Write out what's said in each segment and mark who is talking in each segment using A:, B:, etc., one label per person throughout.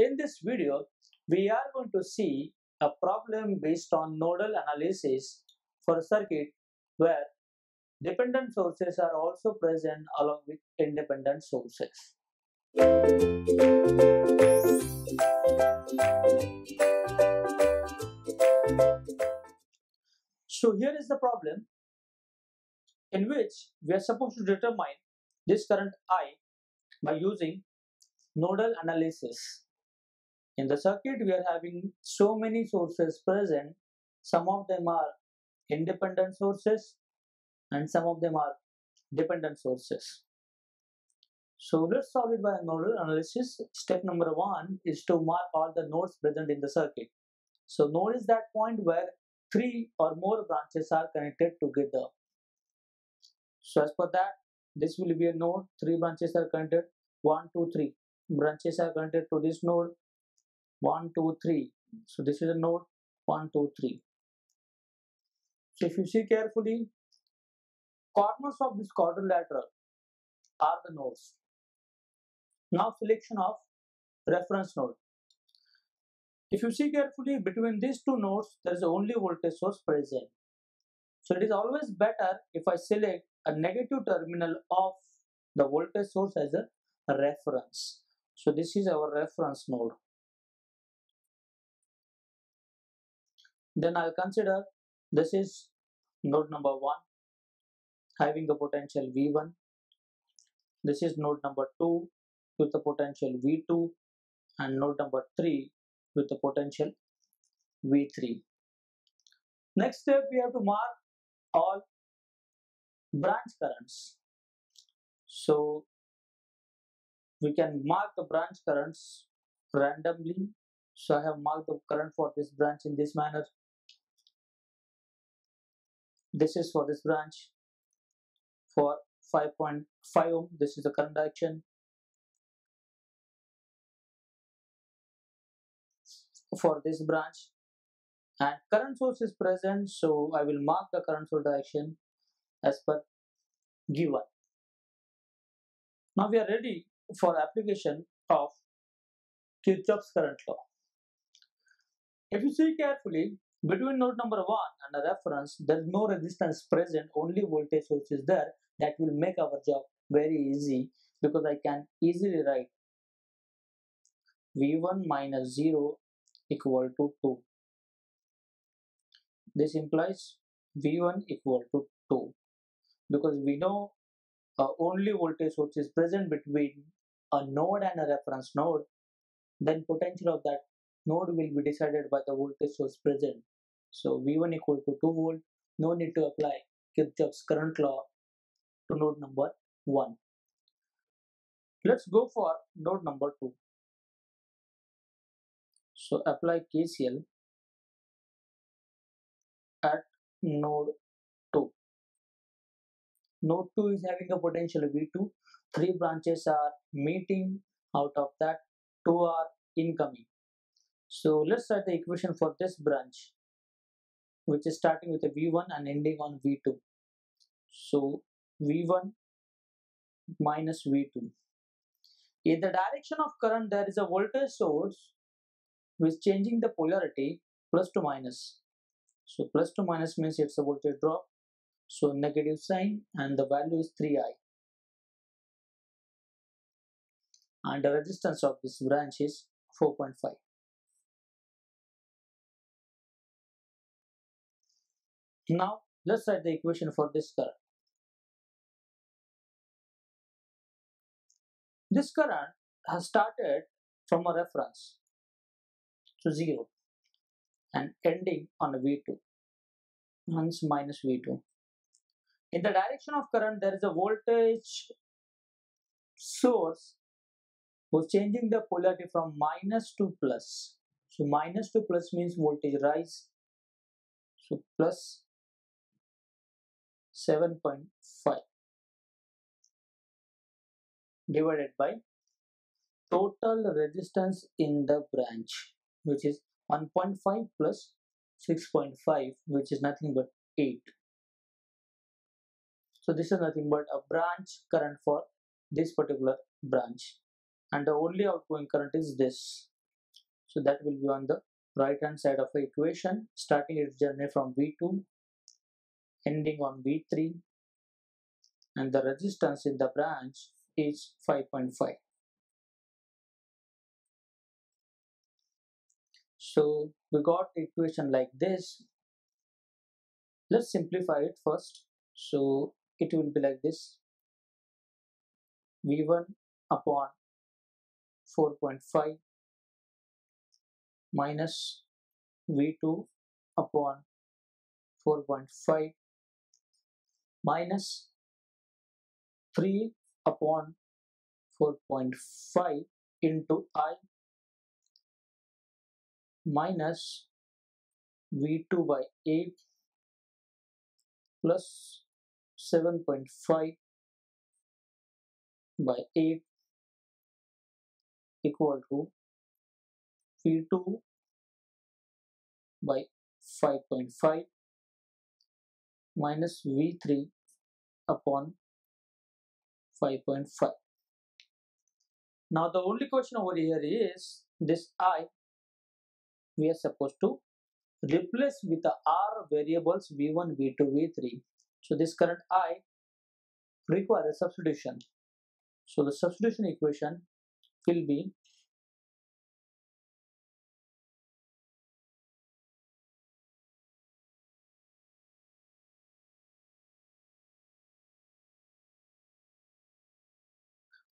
A: In this video, we are going to see a problem based on nodal analysis for a circuit where dependent sources are also present along with independent sources. So here is the problem in which we are supposed to determine this current I by using nodal analysis. In the circuit, we are having so many sources present. Some of them are independent sources and some of them are dependent sources. So let's solve it by nodal analysis. Step number one is to mark all the nodes present in the circuit. So node is that point where three or more branches are connected together. So as per that, this will be a node, three branches are connected, one, two, three branches are connected to this node, one, two, three. So this is a node, one, two, three. So if you see carefully, corners of this quadrilateral are the nodes. Now selection of reference node. If you see carefully between these two nodes, there is only voltage source present. So it is always better if I select a negative terminal of the voltage source as a reference. So this is our reference node. Then I'll consider this is node number 1 having a potential V1. This is node number 2 with the potential V2 and node number 3 with the potential V3. Next step we have to mark all branch currents. So we can mark the branch currents randomly. So I have marked the current for this branch in this manner. This is for this branch for 5.5 ohm. This is the current direction. For this branch and current source is present so I will mark the current source direction as per given. Now we are ready for application of Kirchhoff's current law. If you see carefully, between node number 1 and a reference, there is no resistance present, only voltage source is there. That will make our job very easy because I can easily write V1 minus 0 equal to 2. This implies V1 equal to 2 because we know uh, only voltage source is present between a node and a reference node, then potential of that node will be decided by the voltage source present. So V1 equal to 2 volt, no need to apply Kirchhoff's current law to node number 1. Let's go for node number 2. So apply KCL at node 2. Node 2 is having a potential V2. Three branches are meeting. Out of that, two are incoming. So let's write the equation for this branch, which is starting with a V1 and ending on V2. So V1 minus V2. In the direction of current, there is a voltage source which changing the polarity plus to minus. So plus to minus means it's a voltage drop. So negative sign and the value is 3i. And the resistance of this branch is 4.5. Now let's write the equation for this current. This current has started from a reference to 0 and ending on a V2, hence minus V2. In the direction of current, there is a voltage source who's changing the polarity from minus to plus. So minus to plus means voltage rise. So plus 7.5 divided by total resistance in the branch which is 1.5 plus 6.5 which is nothing but 8 so this is nothing but a branch current for this particular branch and the only outgoing current is this. So that will be on the right hand side of the equation, starting its journey from V2, ending on V3, and the resistance in the branch is 5.5. So we got the equation like this. Let's simplify it first. So it will be like this. V1 upon 4.5 minus V2 upon 4.5 minus 3 upon 4.5 into I minus V2 by 8 plus 7.5 by 8 equal to V2 by 5.5 minus V3 upon 5.5. Now the only question over here is this I we are supposed to replace with the R variables V1, V2, V3. So this current I requires a substitution. So the substitution equation will be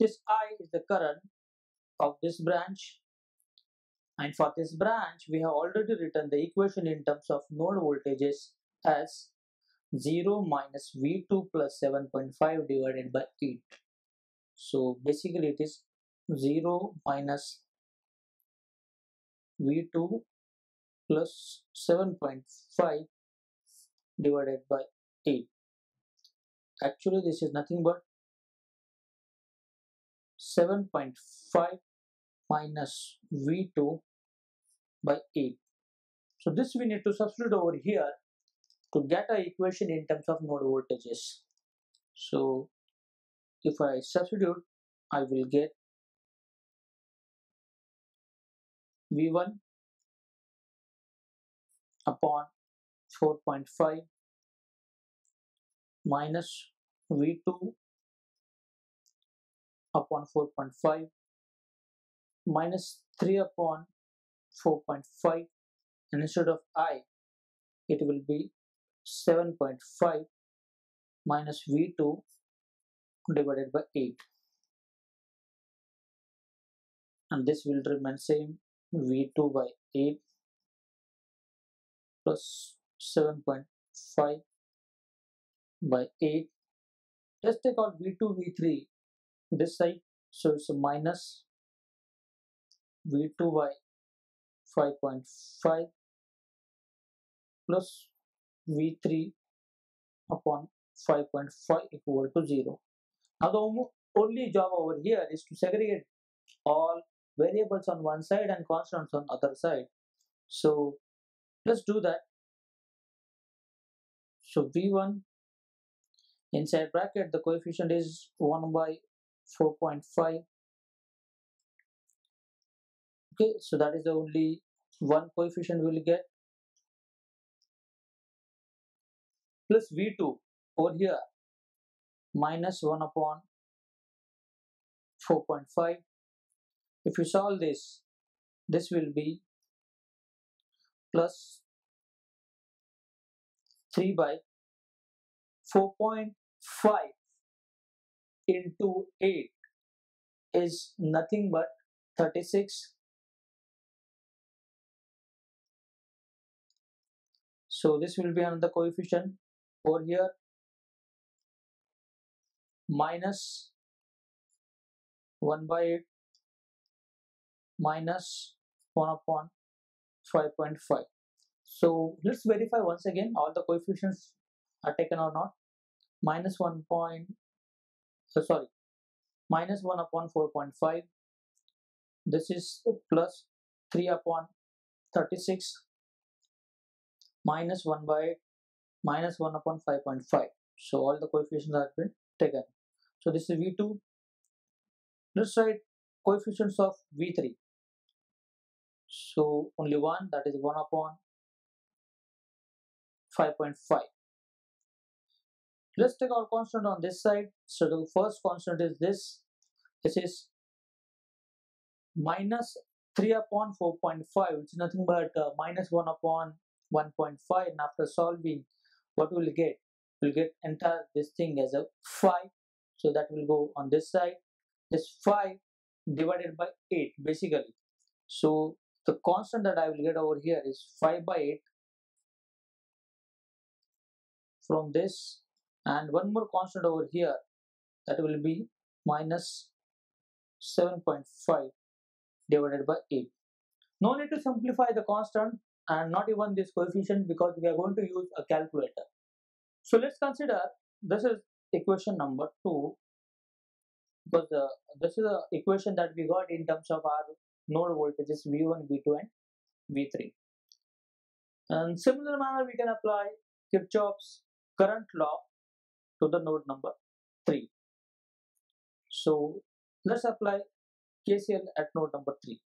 A: this I is the current of this branch and for this branch we have already written the equation in terms of node voltages as 0 minus V2 plus 7.5 divided by 8. So basically it is 0 minus V2 plus 7.5 divided by 8. Actually this is nothing but 7.5 minus V2 by 8. So this we need to substitute over here to get a equation in terms of node voltages. So if I substitute, I will get V1 upon 4.5 minus V2 upon 4.5 minus 3 upon 4.5 and instead of i it will be 7.5 minus v2 divided by 8 and this will remain same v2 by 8 plus 7.5 by 8 let's take out v2 v3 this side so it's a minus v2 by 5.5 plus v3 upon 5.5 equal to 0. Now the only job over here is to segregate all variables on one side and constants on other side. So let's do that. So v1 inside bracket the coefficient is 1 by 4.5 okay so that is the only one coefficient we will get. Plus v2 over here minus 1 upon 4.5 if you solve this this will be plus 3 by 4.5 into 8 is nothing but 36 So this will be another coefficient over here minus 1 by 8 minus 1 upon 5.5. So let's verify once again all the coefficients are taken or not. Minus 1 uh, sorry, minus 1 upon 4.5. This is plus 3 upon 36 minus 1 by minus 1 upon 5.5 so all the coefficients have been taken. So this is v2 let's write coefficients of v3 So only one that is 1 upon 5.5. Let's take our constant on this side. So the first constant is this. This is minus 3 upon 4.5 which is nothing but uh, minus 1 upon 1.5 and after solving what we will get? We'll get entire this thing as a 5 so that will go on this side. This 5 divided by 8 basically. So the constant that I will get over here is 5 by 8 from this and one more constant over here that will be minus 7.5 divided by 8. No need to simplify the constant and not even this coefficient because we are going to use a calculator. So let's consider this is equation number 2 because uh, this is the equation that we got in terms of our node voltages V1, V2 and V3. And similar manner we can apply Kirchhoff's current law to the node number 3. So let's apply KCL at node number 3.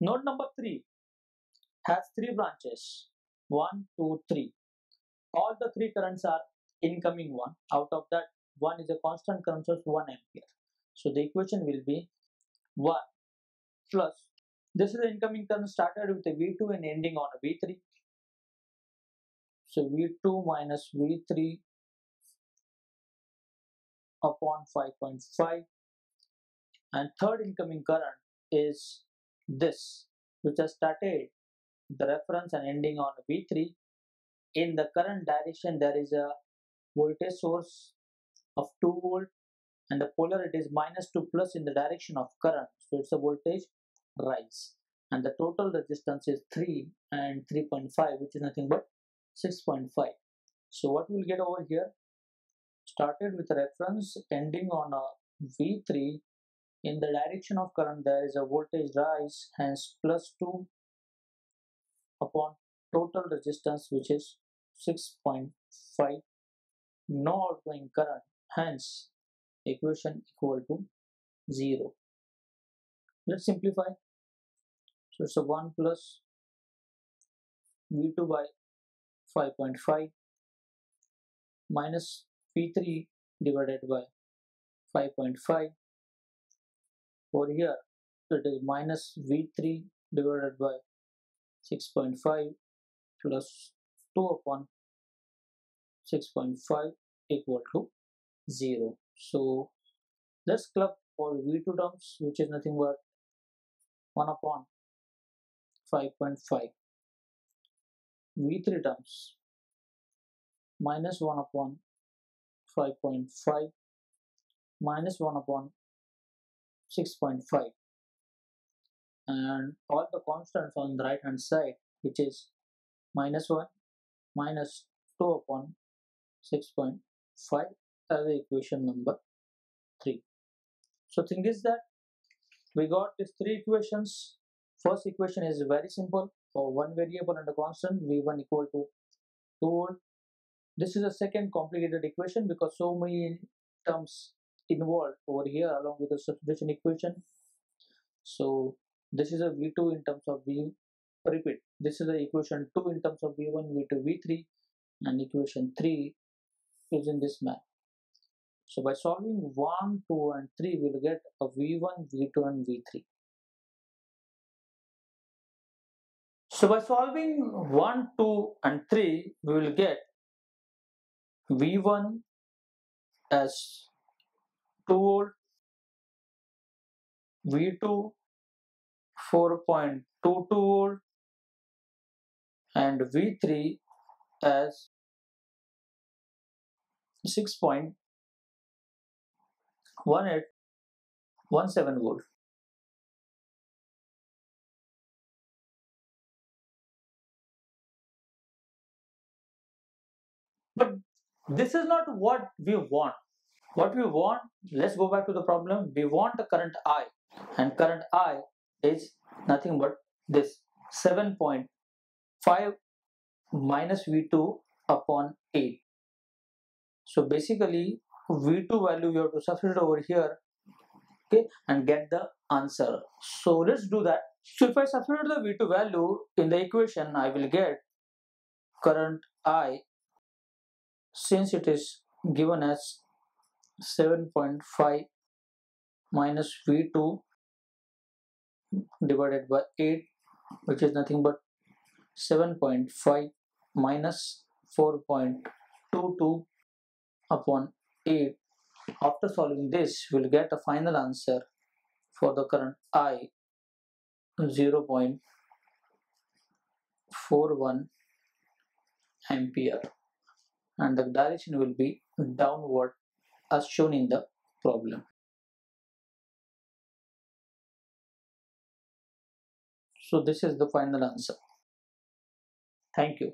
A: Node number 3 has three branches 1, 2, 3. All the three currents are incoming one. Out of that, one is a constant current source 1 ampere. So the equation will be 1 plus this is the incoming current started with a V2 and ending on a V3 so V2 minus V3 upon 5.5 and third incoming current is this which has started the reference and ending on V3 in the current direction there is a voltage source of 2 volt and the polarity is minus to plus in the direction of current. So it's a voltage rise. And the total resistance is 3 and 3.5 which is nothing but 6.5 so what we'll get over here started with reference ending on a v3 in the direction of current there is a voltage rise hence plus 2 upon total resistance which is 6.5 no outgoing current hence equation equal to 0 let's simplify. So it's a 1 plus v2 by 5.5 minus V3 divided by 5.5 over here it is minus V3 divided by 6.5 plus 2 upon 6.5 equal to 0 so let's club all V2 terms which is nothing but 1 upon 5.5 V3 terms minus 1 upon 5.5 minus 1 upon 6.5 and all the constants on the right hand side which is minus 1 minus 2 upon 6.5 as equation number 3. So thing is that we got these three equations. First equation is very simple. For one variable and a constant v1 equal to 2 volt this is a second complicated equation because so many terms involved over here along with the substitution equation. So this is a v2 in terms of v repeat. This is the equation 2 in terms of v1 v2 v3 and equation 3 is in this manner so by solving 1 2 and 3 we'll get a v1 v2 and v3 So by solving 1, 2 and 3, we will get V1 as 2 volt, V2 4.22 volt and V3 as 6.1817 volt. But this is not what we want. What we want, let's go back to the problem. We want the current I, and current I is nothing but this 7.5 minus V2 upon 8. So basically, v2 value you have to substitute over here okay and get the answer. So let's do that. So if i substitute the v2 value in the equation i will get current i since it is given as 7.5 minus v2 divided by 8 which is nothing but 7.5 minus 4.22 upon 8 after solving this we'll get a final answer for the current I 0.41 ampere. And the direction will be downward as shown in the problem. So this is the final answer. Thank you.